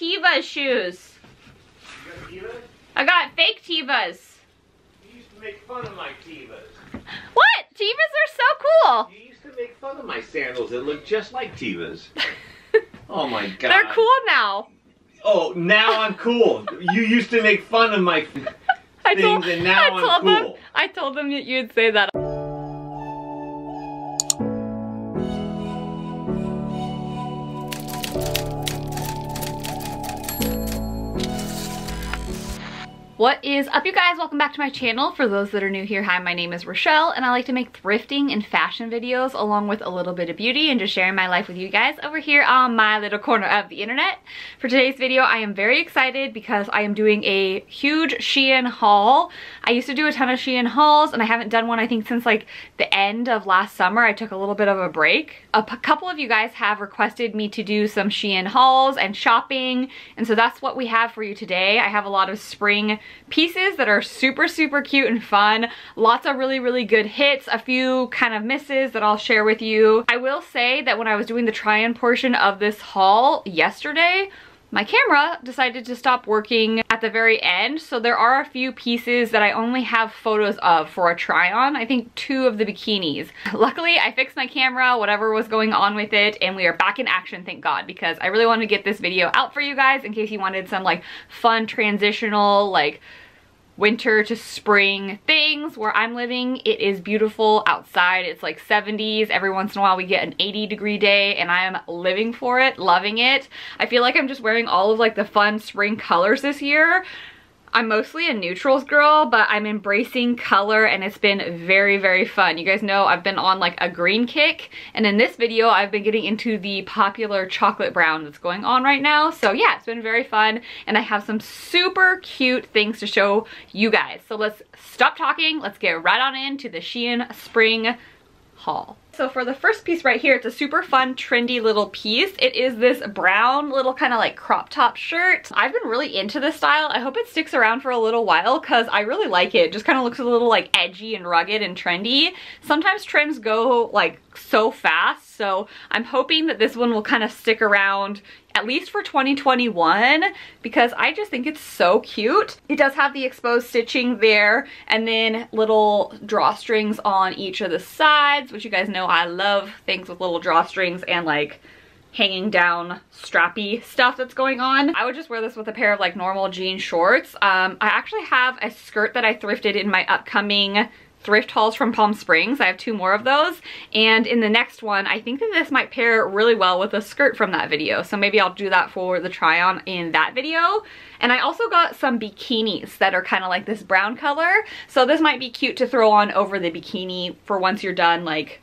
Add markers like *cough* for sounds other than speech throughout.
Teva shoes. You got? I got fake Tevas. You used to make fun of my Tevas. What? Tevas are so cool. You used to make fun of my sandals that look just like Tevas. *laughs* Oh my god. They're cool now. Oh, now I'm cool. you used to make fun of my *laughs* I told, things and now I I'm told them. I told them that you'd say that. What is up you guys? Welcome back to my channel. For those that are new here, hi, my name is Rachelle and I like to make thrifting and fashion videos along with a little bit of beauty and just sharing my life with you guys over here on my little corner of the internet. For today's video, I am very excited because I am doing a huge Shein haul. I used to do a ton of Shein hauls and I haven't done one I think since like the end of last summer. I took a little bit of a break. A couple of you guys have requested me to do some Shein hauls and shopping and so that's what we have for you today. I have a lot of spring pieces that are super, super cute and fun. Lots of really, really good hits, a few kind of misses that I'll share with you. I will say that when I was doing the try-on portion of this haul yesterday, my camera decided to stop working at the very end. So there are a few pieces that I only have photos of for a try on. I think two of the bikinis. *laughs* Luckily, I fixed my camera, whatever was going on with it, and we are back in action, thank God, because I really wanted to get this video out for you guys in case you wanted some like fun transitional, like winter to spring things where I'm living. It is beautiful outside. It's like 70s. Every once in a while we get an 80 degree day and I am living for it, loving it. I feel like I'm just wearing all of like the fun spring colors this year. I'm mostly a neutrals girl, but I'm embracing color and it's been very, very fun. You guys know I've been on like a green kick and in this video I've been getting into the popular chocolate brown that's going on right now. So yeah, it's been very fun and I have some super cute things to show you guys. So let's stop talking. Let's get right on into the Shein spring haul. So for the first piece right here, it's a super fun, trendy little piece. It is this brown little kind of like crop top shirt. I've been really into this style. I hope it sticks around for a little while because I really like it. it just kind of looks a little like edgy and rugged and trendy. Sometimes trends go like so fast. So I'm hoping that this one will kind of stick around at least for 2021 because I just think it's so cute. It does have the exposed stitching there and then little drawstrings on each of the sides, which you guys know I love things with little drawstrings and like hanging down strappy stuff that's going on. I would just wear this with a pair of like normal jean shorts. Um, I actually have a skirt that I thrifted in my upcoming thrift hauls from Palm Springs. I have two more of those. And in the next one, I think that this might pair really well with a skirt from that video. So maybe I'll do that for the try on in that video. And I also got some bikinis that are kind of like this brown color. So this might be cute to throw on over the bikini for once you're done like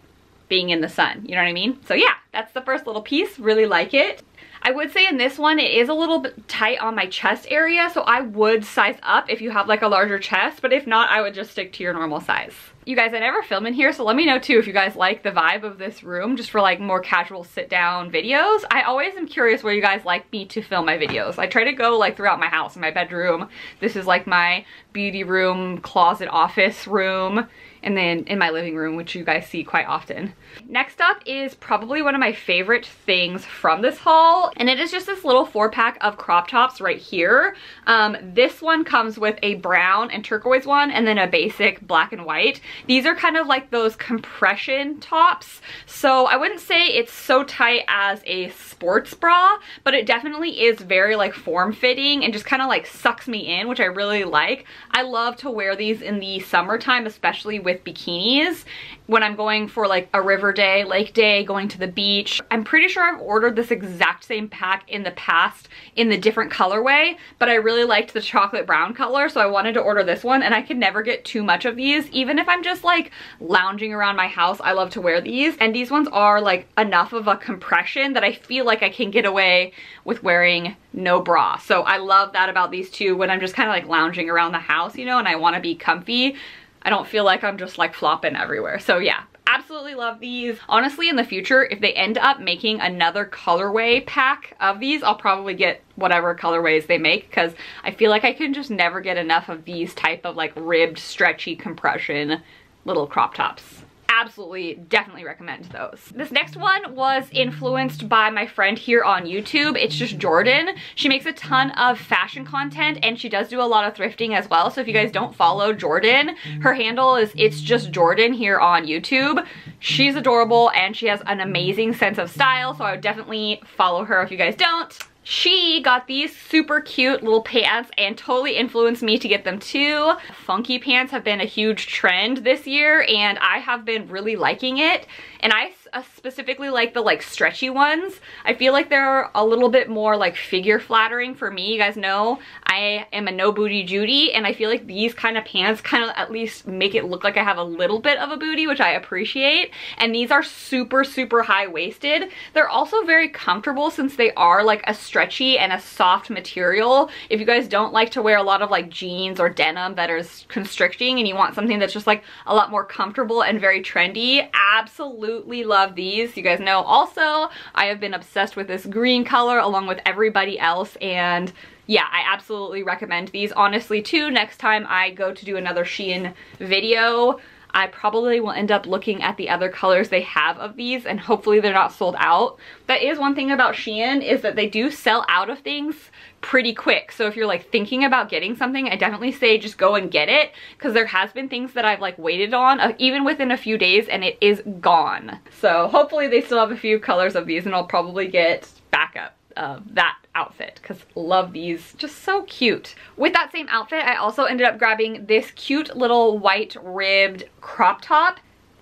being in the sun. You know what I mean? So yeah, that's the first little piece. Really like it. I would say in this one, it is a little bit tight on my chest area, so I would size up if you have like a larger chest, but if not, I would just stick to your normal size. You guys, I never film in here, so let me know too if you guys like the vibe of this room, just for like more casual sit down videos. I always am curious where you guys like me to film my videos. I try to go like throughout my house, my bedroom. This is like my beauty room, closet, office room and then in my living room, which you guys see quite often. Next up is probably one of my favorite things from this haul, and it is just this little four pack of crop tops right here. Um, this one comes with a brown and turquoise one, and then a basic black and white. These are kind of like those compression tops, so I wouldn't say it's so tight as a sports bra, but it definitely is very like form-fitting and just kind of like sucks me in, which I really like. I love to wear these in the summertime, especially with bikinis when I'm going for like a river day, lake day, going to the beach. I'm pretty sure I've ordered this exact same pack in the past in the different colorway, but I really liked the chocolate brown color, so I wanted to order this one, and I could never get too much of these. Even if I'm just like lounging around my house, I love to wear these, and these ones are like enough of a compression that I feel like I can get away with wearing no bra. So I love that about these two when I'm just kind of like lounging around the house, you know, and I want to be comfy. I don't feel like I'm just like flopping everywhere. So yeah, absolutely love these. Honestly, in the future, if they end up making another colorway pack of these, I'll probably get whatever colorways they make because I feel like I can just never get enough of these type of like ribbed, stretchy compression little crop tops absolutely, definitely recommend those. This next one was influenced by my friend here on YouTube. It's just Jordan. She makes a ton of fashion content and she does do a lot of thrifting as well. So if you guys don't follow Jordan, her handle is It's Just Jordan here on YouTube. She's adorable and she has an amazing sense of style. So I would definitely follow her if you guys don't she got these super cute little pants and totally influenced me to get them too. Funky pants have been a huge trend this year and I have been really liking it. And I uh, specifically like the like stretchy ones. I feel like they're a little bit more like figure flattering for me. You guys know I am a no booty Judy and I feel like these kind of pants kind of at least make it look like I have a little bit of a booty, which I appreciate. And these are super, super high waisted. They're also very comfortable since they are like a stretchy and a soft material. If you guys don't like to wear a lot of like jeans or denim that is constricting and you want something that's just like a lot more comfortable and very trendy, absolutely love love these. You guys know also I have been obsessed with this green color along with everybody else and yeah, I absolutely recommend these. Honestly, too, next time I go to do another Shein video, I probably will end up looking at the other colors they have of these and hopefully they're not sold out. That is one thing about Shein is that they do sell out of things pretty quick. So if you're like thinking about getting something, I definitely say just go and get it because there has been things that I've like waited on uh, even within a few days and it is gone. So hopefully they still have a few colors of these and I'll probably get backup of that outfit because love these just so cute with that same outfit i also ended up grabbing this cute little white ribbed crop top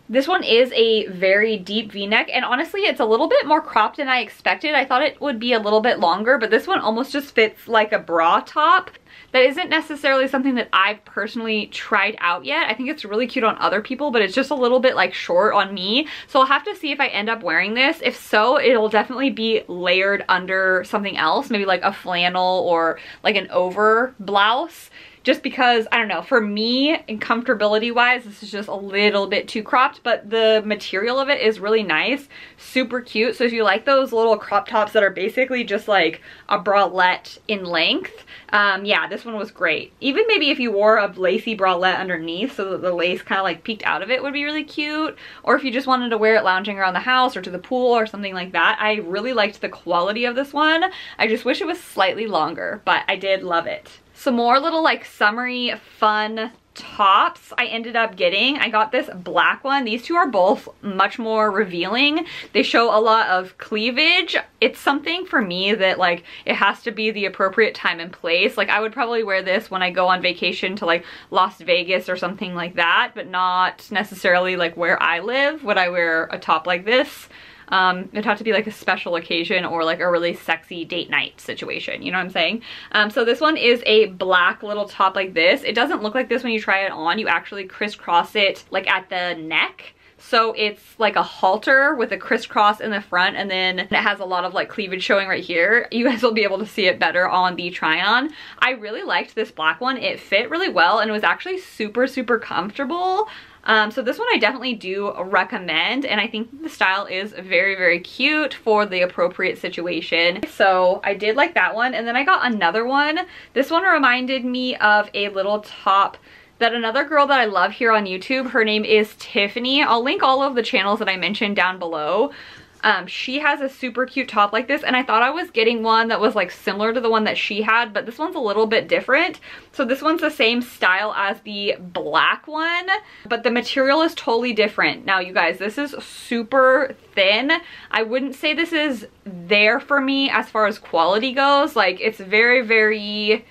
this one is a very deep v-neck and honestly it's a little bit more cropped than I expected. I thought it would be a little bit longer but this one almost just fits like a bra top. That isn't necessarily something that I've personally tried out yet. I think it's really cute on other people but it's just a little bit like short on me. So I'll have to see if I end up wearing this. If so, it'll definitely be layered under something else, maybe like a flannel or like an over blouse just because, I don't know, for me and comfortability wise, this is just a little bit too cropped, but the material of it is really nice, super cute. So if you like those little crop tops that are basically just like a bralette in length, um, yeah, this one was great. Even maybe if you wore a lacy bralette underneath so that the lace kind of like peeked out of it would be really cute. Or if you just wanted to wear it lounging around the house or to the pool or something like that. I really liked the quality of this one. I just wish it was slightly longer, but I did love it some more little like summery fun tops I ended up getting. I got this black one. These two are both much more revealing. They show a lot of cleavage. It's something for me that like it has to be the appropriate time and place. Like I would probably wear this when I go on vacation to like Las Vegas or something like that, but not necessarily like where I live would I wear a top like this. Um, it'd have to be like a special occasion or like a really sexy date night situation. You know what I'm saying? Um, so this one is a black little top like this. It doesn't look like this when you try it on. You actually crisscross it like at the neck. So it's like a halter with a crisscross in the front and then it has a lot of like cleavage showing right here. You guys will be able to see it better on the try on. I really liked this black one. It fit really well and it was actually super, super comfortable. Um, so this one I definitely do recommend and I think the style is very, very cute for the appropriate situation. So I did like that one. And then I got another one. This one reminded me of a little top that another girl that I love here on YouTube, her name is Tiffany. I'll link all of the channels that I mentioned down below. Um, she has a super cute top like this and I thought I was getting one that was like similar to the one that she had, but this one's a little bit different. So this one's the same style as the black one, but the material is totally different. Now you guys, this is super thin. I wouldn't say this is there for me as far as quality goes. Like it's very, very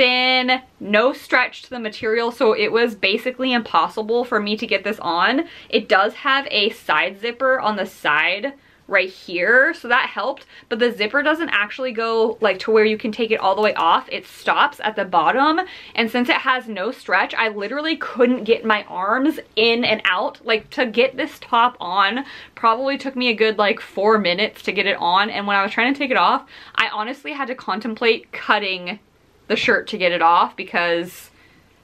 thin, no stretch to the material, so it was basically impossible for me to get this on. It does have a side zipper on the side right here so that helped but the zipper doesn't actually go like to where you can take it all the way off it stops at the bottom and since it has no stretch I literally couldn't get my arms in and out like to get this top on probably took me a good like four minutes to get it on and when I was trying to take it off I honestly had to contemplate cutting the shirt to get it off because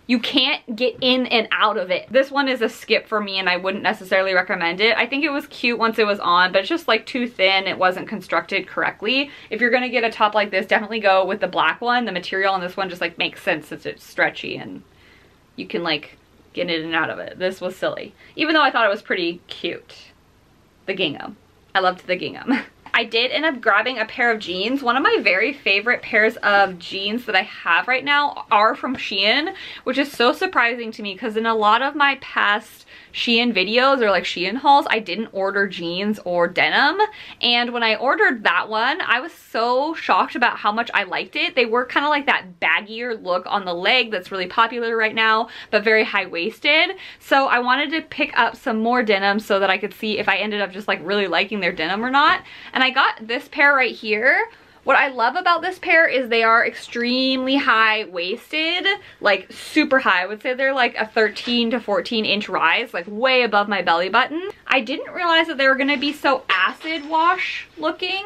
you can't get in and out of it. This one is a skip for me and I wouldn't necessarily recommend it. I think it was cute once it was on, but it's just like too thin. It wasn't constructed correctly. If you're gonna get a top like this, definitely go with the black one. The material on this one just like makes sense since it's stretchy and you can like get in and out of it. This was silly. Even though I thought it was pretty cute. The gingham. I loved the gingham. *laughs* I did end up grabbing a pair of jeans. One of my very favorite pairs of jeans that I have right now are from Shein, which is so surprising to me because in a lot of my past Shein videos or like Shein hauls, I didn't order jeans or denim. And when I ordered that one, I was so shocked about how much I liked it. They were kind of like that baggier look on the leg that's really popular right now, but very high-waisted. So I wanted to pick up some more denim so that I could see if I ended up just like really liking their denim or not. And I got this pair right here what I love about this pair is they are extremely high-waisted, like super high. I would say they're like a 13 to 14 inch rise, like way above my belly button. I didn't realize that they were gonna be so acid wash looking.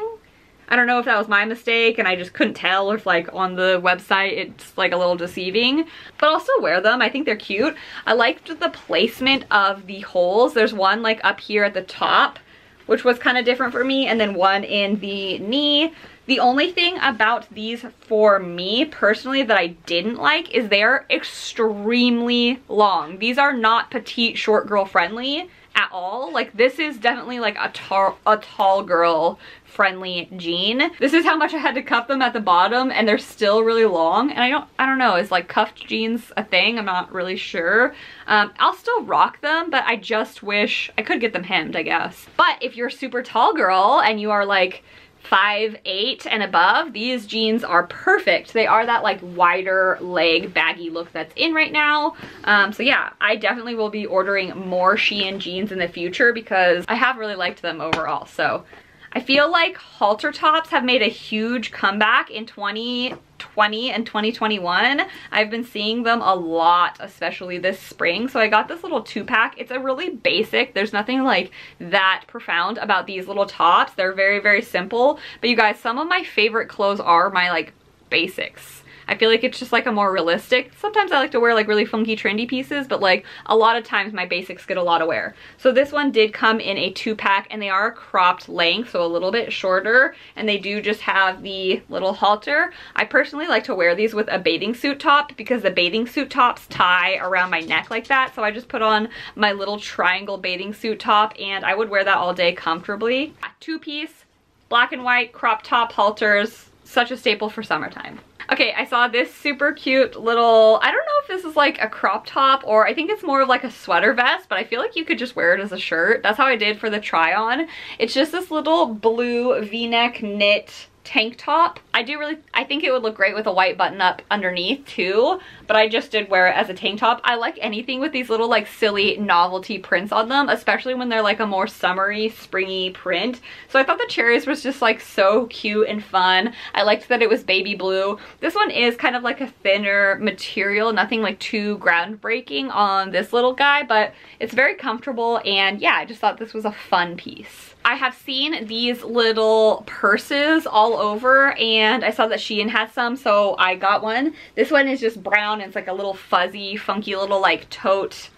I don't know if that was my mistake and I just couldn't tell if like on the website it's like a little deceiving, but I'll still wear them. I think they're cute. I liked the placement of the holes. There's one like up here at the top, which was kind of different for me, and then one in the knee. The only thing about these for me personally that I didn't like is they're extremely long. These are not petite short girl friendly at all. Like this is definitely like a tall, a tall girl friendly jean. This is how much I had to cuff them at the bottom and they're still really long. And I don't, I don't know, is like cuffed jeans a thing? I'm not really sure. Um, I'll still rock them, but I just wish I could get them hemmed, I guess. But if you're a super tall girl and you are like five eight and above, these jeans are perfect. They are that like wider leg baggy look that's in right now. Um, so yeah, I definitely will be ordering more Shein jeans in the future because I have really liked them overall. So I feel like halter tops have made a huge comeback in 2020 and 2021. I've been seeing them a lot, especially this spring. So I got this little two pack. It's a really basic, there's nothing like that profound about these little tops. They're very, very simple. But you guys, some of my favorite clothes are my like basics. I feel like it's just like a more realistic. Sometimes I like to wear like really funky trendy pieces, but like a lot of times my basics get a lot of wear. So this one did come in a two pack and they are cropped length, so a little bit shorter. And they do just have the little halter. I personally like to wear these with a bathing suit top because the bathing suit tops tie around my neck like that. So I just put on my little triangle bathing suit top and I would wear that all day comfortably. Two piece, black and white crop top halters, such a staple for summertime. Okay, I saw this super cute little, I don't know if this is like a crop top or I think it's more of like a sweater vest, but I feel like you could just wear it as a shirt. That's how I did for the try on. It's just this little blue v-neck knit tank top. I do really, I think it would look great with a white button up underneath too, but I just did wear it as a tank top. I like anything with these little like silly novelty prints on them, especially when they're like a more summery, springy print. So I thought the cherries was just like so cute and fun. I liked that it was baby blue. This one is kind of like a thinner material, nothing like too groundbreaking on this little guy, but it's very comfortable and yeah, I just thought this was a fun piece. I have seen these little purses all over and I saw that Shein had some so I got one. This one is just brown. It's like a little fuzzy, funky little like tote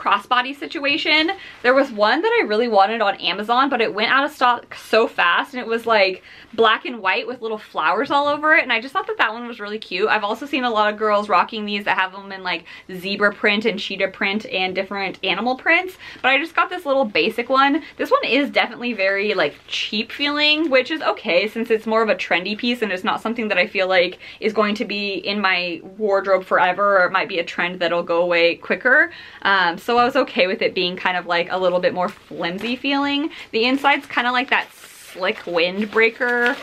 crossbody situation. There was one that I really wanted on Amazon, but it went out of stock so fast and it was like black and white with little flowers all over it. And I just thought that that one was really cute. I've also seen a lot of girls rocking these that have them in like zebra print and cheetah print and different animal prints. But I just got this little basic one. This one is definitely very like cheap feeling, which is okay since it's more of a trendy piece and it's not something that I feel like is going to be in my wardrobe forever or it might be a trend that'll go away quicker. Um, so I was okay with it being kind of like a little bit more flimsy feeling. The inside's kind of like that slick windbreaker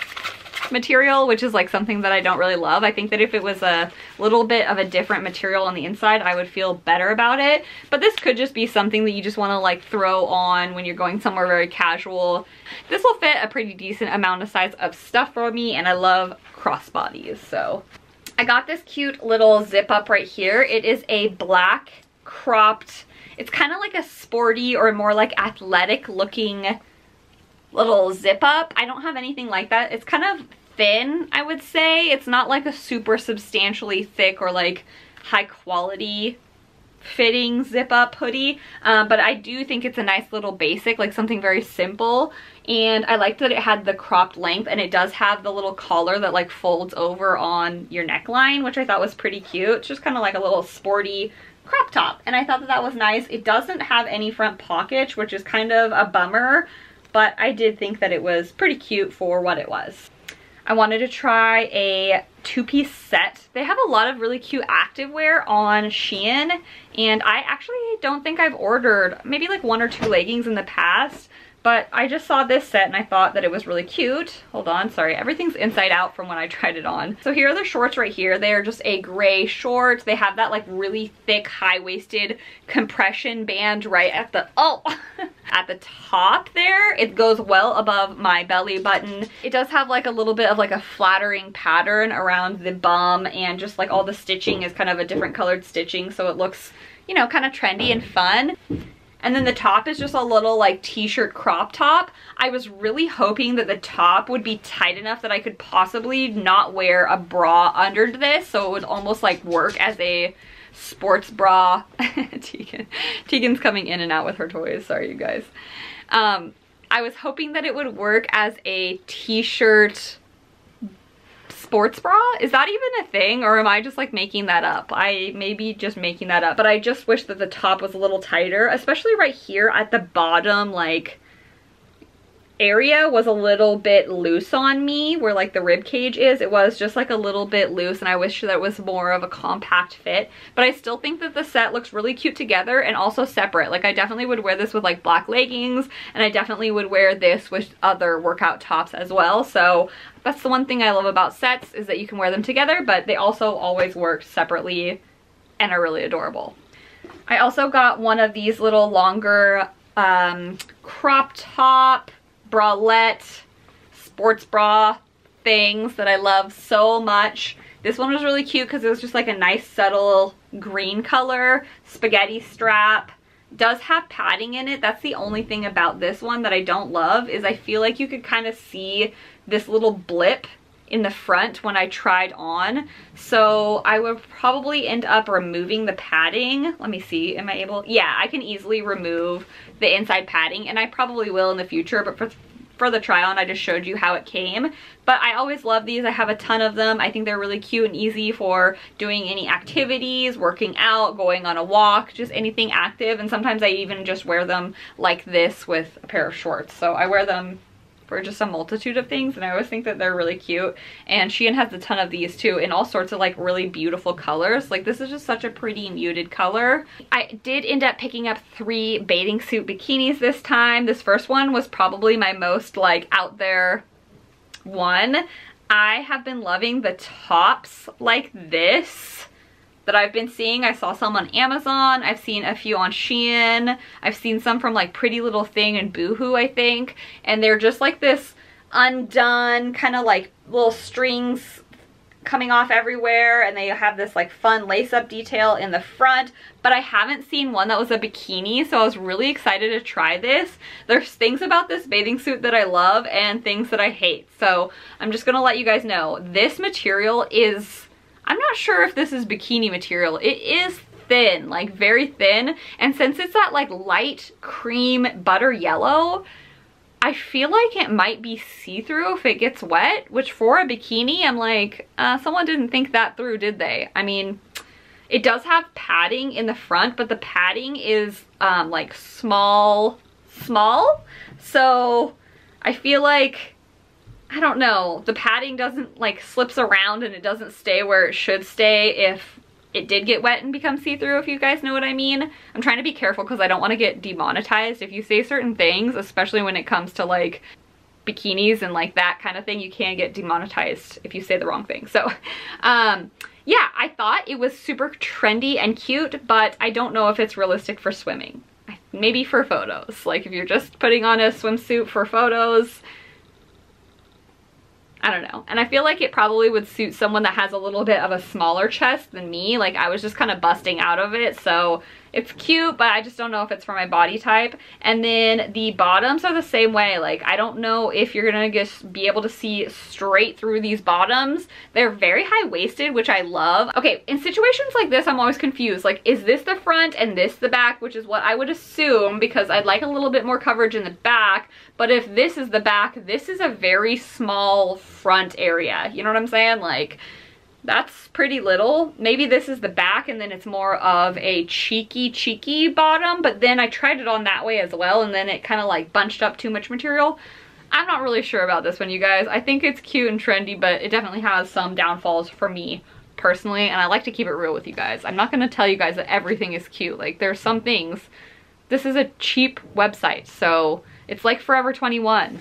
material, which is like something that I don't really love. I think that if it was a little bit of a different material on the inside, I would feel better about it. But this could just be something that you just want to like throw on when you're going somewhere very casual. This will fit a pretty decent amount of size of stuff for me and I love crossbodies. So I got this cute little zip up right here. It is a black cropped, it's kind of like a sporty or more like athletic looking little zip up. I don't have anything like that. It's kind of thin, I would say. It's not like a super substantially thick or like high quality fitting zip up hoodie um, but I do think it's a nice little basic like something very simple and I like that it had the cropped length and it does have the little collar that like folds over on your neckline which I thought was pretty cute it's just kind of like a little sporty crop top. And I thought that that was nice. It doesn't have any front pockets, which is kind of a bummer, but I did think that it was pretty cute for what it was. I wanted to try a two-piece set. They have a lot of really cute activewear on Shein, and I actually don't think I've ordered maybe like one or two leggings in the past, but I just saw this set and I thought that it was really cute. Hold on, sorry, everything's inside out from when I *laughs* tried it on. So here are the shorts right here. They are just a gray short. They have that like really thick high-waisted compression band right at the, oh, *laughs* at the top there. It goes well above my belly button. It does have like a little bit of like a flattering pattern around the bum and just like all the stitching is kind of a different colored stitching so it looks, you know, kind of trendy and fun. And then the top is just a little like t-shirt crop top. I was really hoping that the top would be tight enough that I could possibly not wear a bra under this so it would almost like work as a sports bra. *laughs* Tegan. Tegan's coming in and out with her toys. Sorry, you guys. Um, I was hoping that it would work as a t-shirt sports bra? Is that even a thing or am I just like making that up? I may be just making that up, but I just wish that the top was a little tighter, especially right here at the bottom, like area was a little bit loose on me where like the rib cage is. It was just like a little bit loose and I wish that it was more of a compact fit. But I still think that the set looks really cute together and also separate. Like I definitely would wear this with like black leggings and I definitely would wear this with other workout tops as well. So that's the one thing I love about sets is that you can wear them together but they also always work separately and are really adorable. I also got one of these little longer um, crop top bralette, sports bra things that I love so much. This one was really cute because it was just like a nice subtle green color, spaghetti strap. Does have padding in it. That's the only thing about this one that I don't love is I feel like you could kind of see this little blip in the front when I tried on. So I would probably end up removing the padding. Let me see, am I able? Yeah, I can easily remove the inside padding and I probably will in the future, but for for the try on I just showed you how it came. But I always love these. I have a ton of them. I think they're really cute and easy for doing any activities working out going on a walk just anything active. And sometimes I even just wear them like this with a pair of shorts. So I wear them for just a multitude of things and I always think that they're really cute. And Shein has a ton of these too in all sorts of like really beautiful colors. Like this is just such a pretty muted color. I did end up picking up three bathing suit bikinis this time. This first one was probably my most like out there one. I have been loving the tops like this that I've been seeing. I saw some on Amazon. I've seen a few on Shein. I've seen some from like Pretty Little Thing and Boohoo, I think. And they're just like this undone kind of like little strings coming off everywhere and they have this like fun lace-up detail in the front but I haven't seen one that was a bikini so I was really excited to try this there's things about this bathing suit that I love and things that I hate so I'm just gonna let you guys know this material is I'm not sure if this is bikini material. It is thin, like very thin. And since it's that like light cream butter yellow, I feel like it might be see-through if it gets wet, which for a bikini, I'm like, uh, someone didn't think that through, did they? I mean, it does have padding in the front, but the padding is um, like small, small. So I feel like I don't know, the padding doesn't like slips around and it doesn't stay where it should stay if it did get wet and become see-through if you guys know what I mean. I'm trying to be careful because I don't want to get demonetized if you say certain things, especially when it comes to like bikinis and like that kind of thing, you can get demonetized if you say the wrong thing. So, *laughs* um, yeah, I thought it was super trendy and cute, but I don't know if it's realistic for swimming. Maybe for photos. Like if you're just putting on a swimsuit for photos, I don't know. And I feel like it probably would suit someone that has a little bit of a smaller chest than me. Like I was just kind of busting out of it. So it's cute, but I just don't know if it's for my body type. And then the bottoms are the same way. Like, I don't know if you're gonna just be able to see straight through these bottoms. They're very high-waisted, which I love. Okay, in situations like this, I'm always confused. Like, is this the front and this the back, which is what I would assume because I'd like a little bit more coverage in the back. But if this is the back, this is a very small front area. You know what I'm saying? Like, that's pretty little. Maybe this is the back and then it's more of a cheeky, cheeky bottom, but then I tried it on that way as well and then it kind of like bunched up too much material. I'm not really sure about this one, you guys. I think it's cute and trendy, but it definitely has some downfalls for me personally, and I like to keep it real with you guys. I'm not gonna tell you guys that everything is cute. Like, there's some things. This is a cheap website, so it's like Forever 21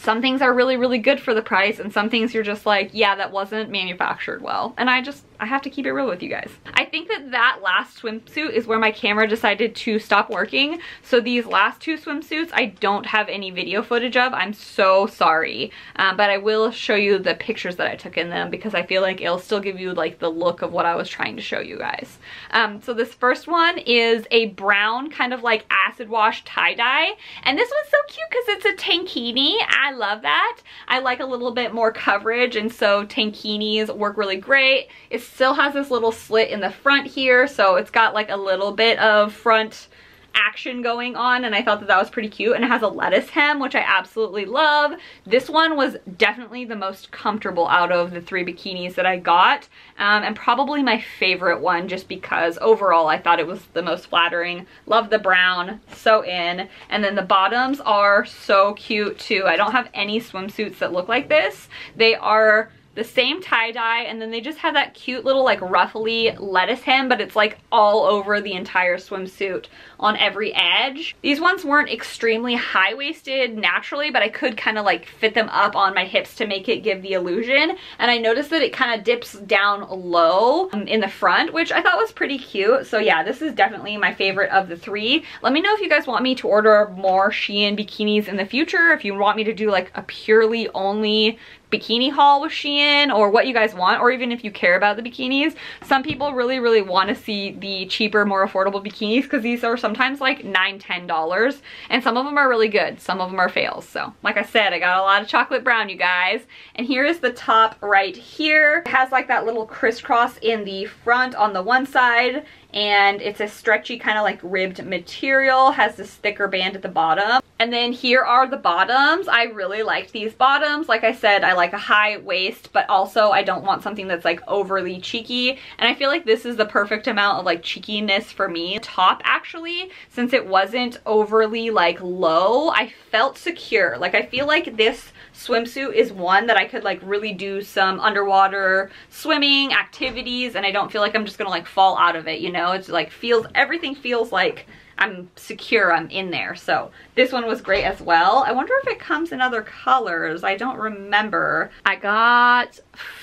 some things are really, really good for the price and some things you're just like, yeah, that wasn't manufactured well. And I just, I have to keep it real with you guys. I think that that last swimsuit is where my camera decided to stop working. So these last two swimsuits, I don't have any video footage of. I'm so sorry. Um, but I will show you the pictures that I took in them because I feel like it'll still give you like the look of what I was trying to show you guys. Um, so this first one is a brown kind of like acid wash tie-dye. And this one's so cute because it's a tankini. I love that. I like a little bit more coverage and so tankinis work really great. It's still has this little slit in the front here, so it's got like a little bit of front action going on and I thought that that was pretty cute and it has a lettuce hem which I absolutely love. This one was definitely the most comfortable out of the three bikinis that I got um, and probably my favorite one just because overall I thought it was the most flattering. Love the brown, so in. And then the bottoms are so cute too. I don't have any swimsuits that look like this. They are the same tie-dye and then they just have that cute little like ruffly lettuce hem but it's like all over the entire swimsuit on every edge. These ones weren't extremely high-waisted naturally but I could kind of like fit them up on my hips to make it give the illusion and I noticed that it kind of dips down low um, in the front which I thought was pretty cute so yeah this is definitely my favorite of the three. Let me know if you guys want me to order more Shein bikinis in the future if you want me to do like a purely only bikini haul with Shein or what you guys want or even if you care about the bikinis. Some people really, really want to see the cheaper, more affordable bikinis because these are sometimes like nine, ten dollars and some of them are really good. Some of them are fails. So like I said, I got a lot of chocolate brown, you guys. And here is the top right here. It has like that little crisscross in the front on the one side and it's a stretchy kind of like ribbed material, has this thicker band at the bottom. And then here are the bottoms. I really liked these bottoms. Like I said, I like a high waist, but also I don't want something that's like overly cheeky. And I feel like this is the perfect amount of like cheekiness for me. Top actually, since it wasn't overly like low, I felt secure. Like I feel like this swimsuit is one that I could like really do some underwater swimming activities and I don't feel like I'm just gonna like fall out of it, you know? It's like feels, everything feels like I'm secure, I'm in there. So this one was great as well. I wonder if it comes in other colors. I don't remember. I got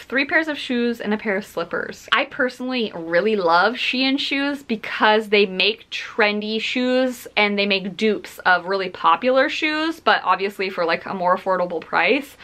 three pairs of shoes and a pair of slippers. I personally really love Shein shoes because they make trendy shoes and they make dupes of really popular shoes, but obviously for like a more affordable price.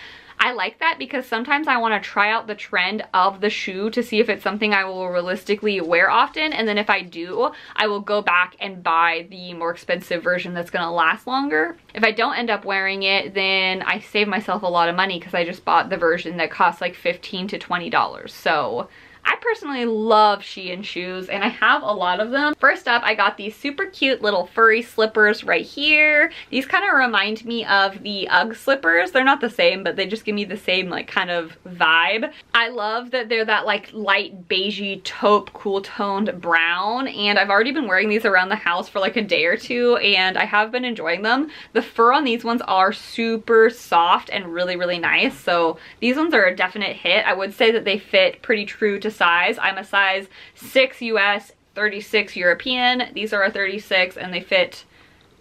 I like that because sometimes I want to try out the trend of the shoe to see if it's something I will realistically wear often. And then if I do, I will go back and buy the more expensive version that's going to last longer. If I don't end up wearing it, then I save myself a lot of money because I just bought the version that costs like 15 to $20. So I personally love Shein shoes and I have a lot of them. First up, I got these super cute little furry slippers right here. These kind of remind me of the UGG slippers. They're not the same, but they just give me the same like kind of vibe. I love that they're that like light beigey taupe cool toned brown and I've already been wearing these around the house for like a day or two and I have been enjoying them. The fur on these ones are super soft and really, really nice. So these ones are a definite hit. I would say that they fit pretty true to size. I'm a size 6 US, 36 European. These are a 36 and they fit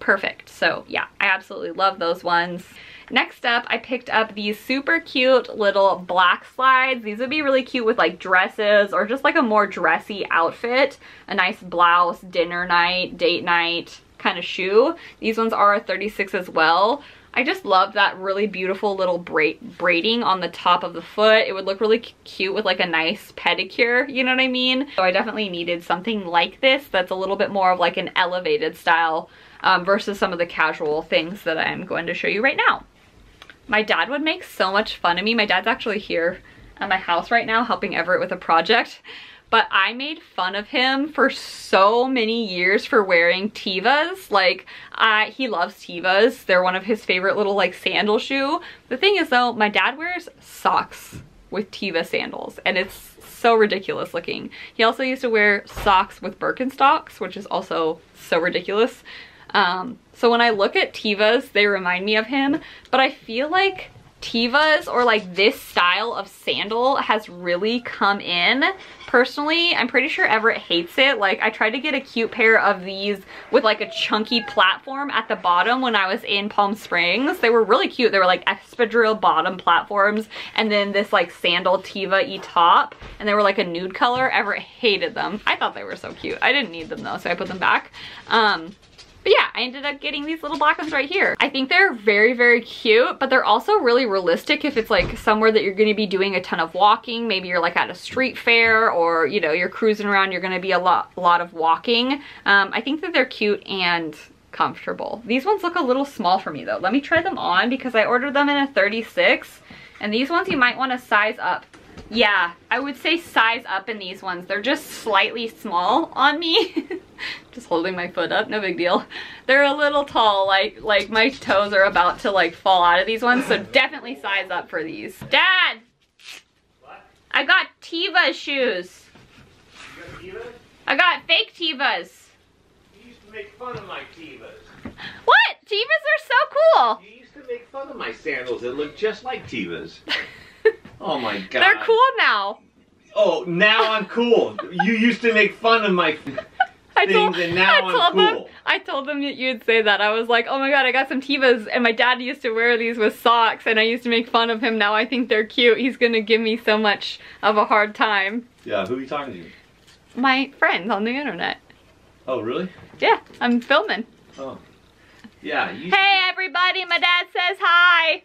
perfect. So yeah, I absolutely love those ones. Next up, I picked up these super cute little black slides. These would be really cute with like dresses or just like a more dressy outfit. A nice blouse, dinner night, date night kind of shoe. These ones are a 36 as well. I just love that really beautiful little braid braiding on the top of the foot. It would look really cute with like a nice pedicure, you know what I mean? So I definitely needed something like this that's a little bit more of like an elevated style um, versus some of the casual things that I'm going to show you right now. My dad would make so much fun of me. My dad's actually here at my house right now helping Everett with a project but I made fun of him for so many years for wearing Tevas. Like, I, he loves Tevas. They're one of his favorite little like sandal shoe. The thing is though, my dad wears socks with Teva sandals and it's so ridiculous looking. He also used to wear socks with Birkenstocks, which is also so ridiculous. Um, so when I look at Tevas, they remind me of him, but I feel like Tevas or like this style of sandal has really come in. Personally, I'm pretty sure Everett hates it. Like I tried to get a cute pair of these with like a chunky platform at the bottom when I was in Palm Springs. They were really cute. They were like espadrille bottom platforms and then this like sandal Teva-y top and they were like a nude color. Everett hated them. I thought they were so cute. I didn't need them though, so I put them back. Um, but yeah, I ended up getting these little black ones right here. I think they're very, very cute, but they're also really realistic if it's like somewhere that you're gonna be doing a ton of walking. Maybe you're like at a street fair or, you know, you're cruising around, you're gonna be a lot, lot of walking. Um, I think that they're cute and comfortable. These ones look a little small for me though. Let me try them on because I ordered them in a 36 and these ones you might wanna size up. Yeah, I would say size up in these ones. They're just slightly small on me. *laughs* just holding my foot up, no big deal. They're a little tall, like like my toes are about to like fall out of these ones, so definitely size up for these. Dad! What? I got Teva shoes. You got Tevas? I got fake Tevas. You used to make fun of my Tevas. What? Tevas are so cool. You used to make fun of my sandals that look just like Tevas. *laughs* Oh my god. They're cool now. Oh, now I'm cool. you used to make fun of my I told, and now I I'm told cool. them I told them that you'd say that. I was like, oh my god, I got some Tevas and my dad used to wear these with socks and I used to make fun of him. Now I think they're cute. He's gonna give me so much of a hard time. Yeah, who are you talking to? My friends on the internet. Oh, really? Yeah, I'm filming. Oh. Yeah, you Hey everybody, my dad says hi.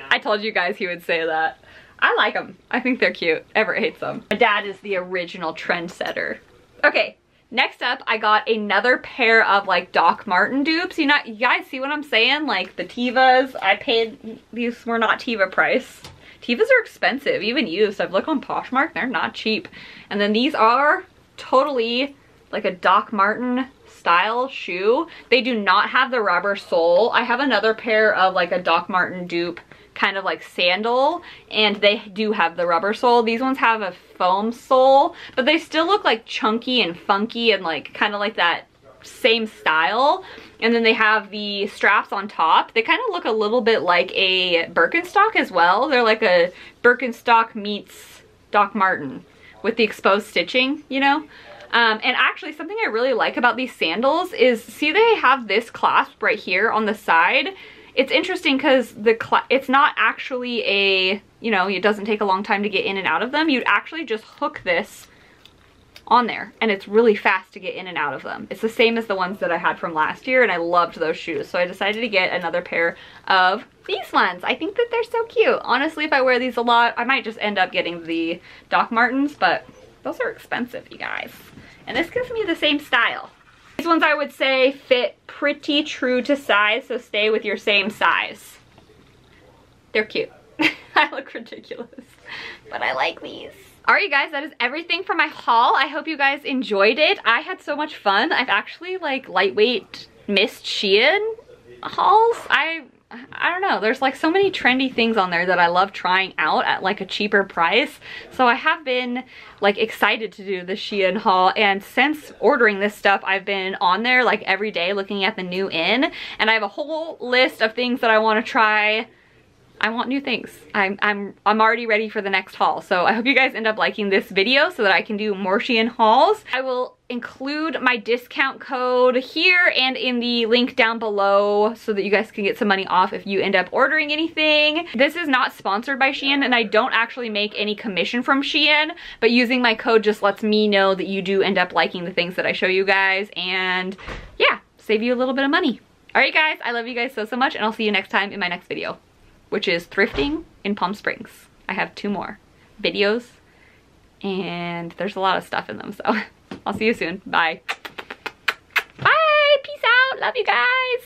*laughs* I told you guys he would say that. I like them. I think they're cute. Everett hates them. My dad is the original trendsetter. Okay, next up, I got another pair of like Doc Marten dupes. You know, you guys see what I'm saying? Like the Tevas, I paid, these were not Teva price. Tevas are expensive, even used. I've looked on Poshmark, they're not cheap. And then these are totally like a Doc Marten style shoe. They do not have the rubber sole. I have another pair of like a Doc Marten dupe kind of like sandal and they do have the rubber sole. These ones have a foam sole, but they still look like chunky and funky and like kind of like that same style. And then they have the straps on top. They kind of look a little bit like a Birkenstock as well. They're like a Birkenstock meets Doc Marten with the exposed stitching, you know? Um, and actually something I really like about these sandals is, see they have this clasp right here on the side. It's interesting because the it's not actually a, you know, it doesn't take a long time to get in and out of them. You'd actually just hook this on there and it's really fast to get in and out of them. It's the same as the ones that I had from last year and I loved those shoes. So I decided to get another pair of these ones. I think that they're so cute. Honestly, if I wear these a lot, I might just end up getting the Doc Martens, but those are expensive, you guys. And this gives me the same style. These ones I would say fit pretty true to size, so stay with your same size. They're cute. *laughs* I look ridiculous, but I like these. All right, you guys, that is everything for my haul. I hope you guys enjoyed it. I had so much fun. I've actually like lightweight missed Shein hauls. I I don't know, there's like so many trendy things on there that I love trying out at like a cheaper price. So I have been like excited to do the Shein haul. And since ordering this stuff, I've been on there like every day looking at the new in and I have a whole list of things that I want to try I want new things. I'm, I'm, I'm already ready for the next haul. So I hope you guys end up liking this video so that I can do more Shein hauls. I will include my discount code here and in the link down below so that you guys can get some money off if you end up ordering anything. This is not sponsored by Shein and I don't actually make any commission from Shein, but using my code just lets me know that you do end up liking the things that I show you guys and yeah, save you a little bit of money. All right guys, I love you guys so, so much and I'll see you next time in my next video which is thrifting in Palm Springs. I have two more videos and there's a lot of stuff in them. So *laughs* I'll see you soon. Bye. Bye. Peace out. Love you guys.